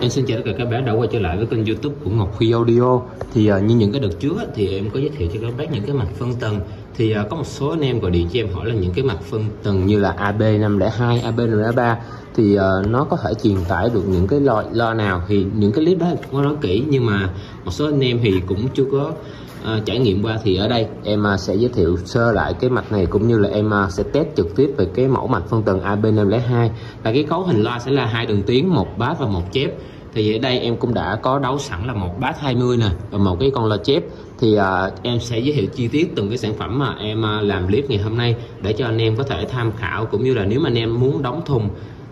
Em xin chào tất cả các bé đã quay trở lại với kênh youtube của Ngọc Huy Audio. Thì uh, như những cái đợt trước thì em có giới thiệu cho các bác những cái mặt phân tầng thì uh, có một số anh em gọi điện cho em hỏi là những cái mặt phân tầng như là AB502, AB503 Thì uh, nó có thể truyền tải được những cái loại lo nào? Thì những cái clip đó có nói kỹ nhưng mà một số anh em thì cũng chưa có uh, trải nghiệm qua. Thì ở đây em uh, sẽ giới thiệu sơ lại cái mạch này cũng như là em uh, sẽ test trực tiếp về cái mẫu mạch phân tầng AB502 và cái cấu hình loa sẽ là hai đường tiếng một bass và một chép thì ở đây em cũng đã có đấu sẵn là một bát 20 nè và một cái con lo chép. Thì à, em sẽ giới thiệu chi tiết từng cái sản phẩm mà em à, làm clip ngày hôm nay để cho anh em có thể tham khảo cũng như là nếu mà anh em muốn đóng thùng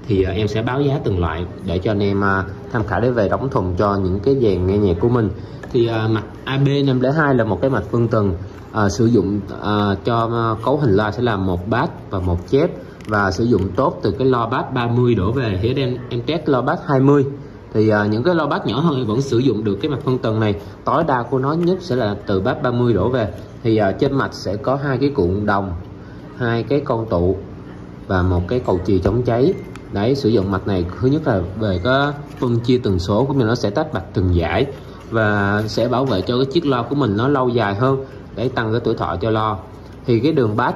thì à, em sẽ báo giá từng loại để cho anh em à, tham khảo để về đóng thùng cho những cái dàn nghe nhạc của mình. Thì à, mặt AB502 là một cái mạch phân tầng à, sử dụng à, cho à, cấu hình loa sẽ là một bát và một chép và sử dụng tốt từ cái lo bass 30 đổ về. Thì em em test lo bass 20 thì uh, những cái lo bát nhỏ hơn vẫn sử dụng được cái mặt phân tầng này. Tối đa của nó nhất sẽ là từ bát 30 đổ về. Thì uh, trên mặt sẽ có hai cái cuộn đồng hai cái con tụ và một cái cầu chì chống cháy. Đấy sử dụng mạch này thứ nhất là về cái phân chia tần số cũng như nó sẽ tách bạch từng giải và sẽ bảo vệ cho cái chiếc lo của mình nó lâu dài hơn để tăng cái tuổi thọ cho lo. Thì cái đường bát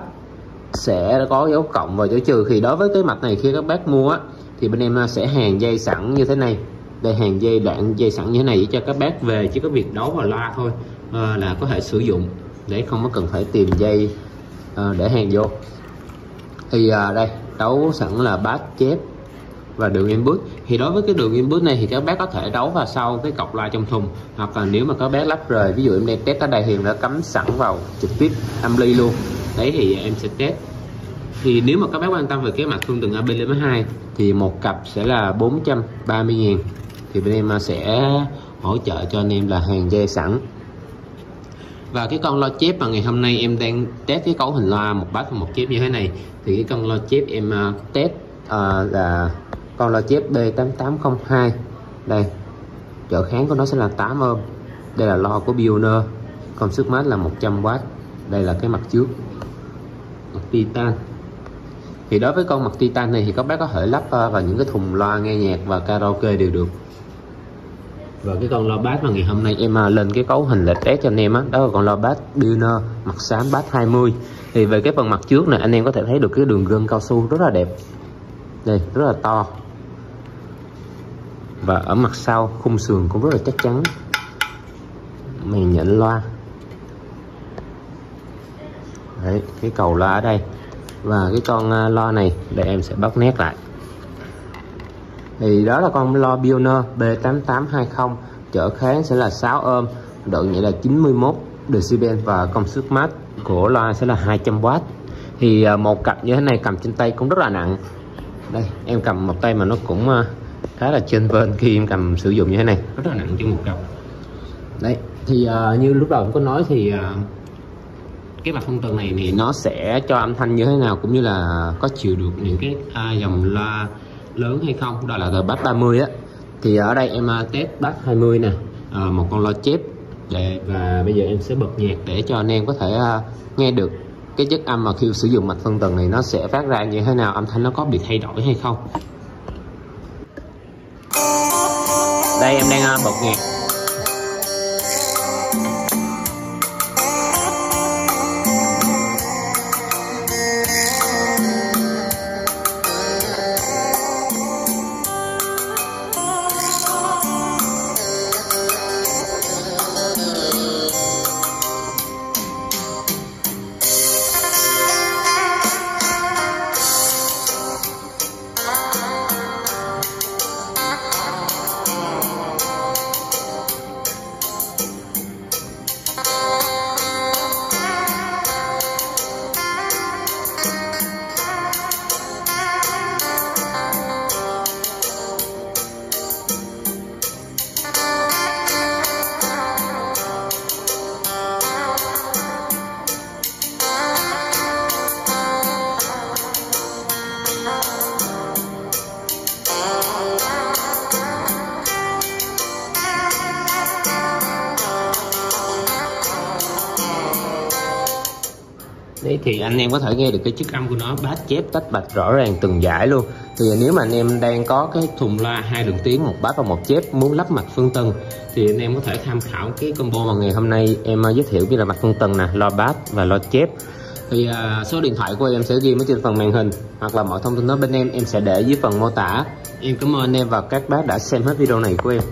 sẽ có dấu cộng và dấu trừ. Thì đối với cái mặt này khi các bác mua á thì bên em à, sẽ hàng dây sẵn như thế này đây hàng dây đoạn dây sẵn như thế này để cho các bác về chỉ có việc đấu vào loa thôi à, là có thể sử dụng để không có cần phải tìm dây à, để hàng vô. Thì à, đây đấu sẵn là bass chép và đường input thì đối với cái đường input này thì các bác có thể đấu vào sau cái cọc loa trong thùng hoặc là nếu mà các bác lắp rời ví dụ em đang test ở đây thì đã cắm sẵn vào trực tiếp âm ly luôn. Đấy thì em sẽ test. Thì nếu mà các bác quan tâm về cái mặt phương tường AB02 thì một cặp sẽ là 430.000 thì bên em à, sẽ hỗ trợ cho anh em là hàng dây sẵn. Và cái con loa chép mà ngày hôm nay em đang test cái cấu hình loa một bass và một chép như thế này thì cái con loa chép em à, test uh, là con loa chép B8802 đây trở kháng của nó sẽ là 8 ohm. Đây là lo của Bioner công suất mát là 100W đây là cái mặt trước. Mặt titan thì đối với con mặt titan này thì các bác có thể lắp ờ, vào những cái thùng loa nghe nhạc và karaoke đều được. Và cái con loa bass mà ngày hôm nay em ờ, lên cái cấu hình lệch test cho anh em á đó. đó là con loa bass Pioneer mặt xám bass 20 thì về cái phần mặt trước này anh em có thể thấy được cái đường gân cao su rất là đẹp. Đây rất là to. Và ở mặt sau khung sườn cũng rất là chắc chắn. Màn nhện loa. Đấy, cái cầu loa ở đây và cái con à, loa này để em sẽ bắt nét lại. Thì đó là con loa Pioneer B8820 trở kháng sẽ là 6 ohm độ nhẹ là 91 decibel và công suất mát của loa sẽ là 200W thì à, một cặp như thế này cầm trên tay cũng rất là nặng. Đây em cầm một tay mà nó cũng à, khá là trên vên khi em cầm sử dụng như thế này. Rất là nặng trên một cặp. Đấy thì uh, như lúc đầu em có nói thì uh, cái mặt phân tầng này thì nó sẽ cho âm thanh như thế nào cũng như là có chịu được những cái à, dòng loa lớn hay không? Đó là bass 30 á. Thì ở đây em à, test bass 20 nè. À, một con loa chép. Để và bây giờ em sẽ bật nhạc để cho anh em có thể uh, nghe được cái chất âm mà khi sử dụng mạch phân tầng này nó sẽ phát ra như thế nào âm thanh nó có bị thay đổi hay không? Đây em đang à, bật nhạc. Đấy thì anh em có thể nghe được cái chức âm của nó. Bát chép tách bạch rõ ràng từng giải luôn. Thì nếu mà anh em đang có cái thùng loa hai đường tiếng một bát và một chép muốn lắp mặt phương tầng thì anh em có thể tham khảo cái combo mà ngày hôm nay em à, giới thiệu như là mặt phương tầng nè loa bát và loa chép. Thì uh, số điện thoại của em sẽ ghi ở trên phần màn hình hoặc là mọi thông tin đó bên em em sẽ để dưới phần mô tả. Em cảm ơn anh em và các bác đã xem hết video này của em.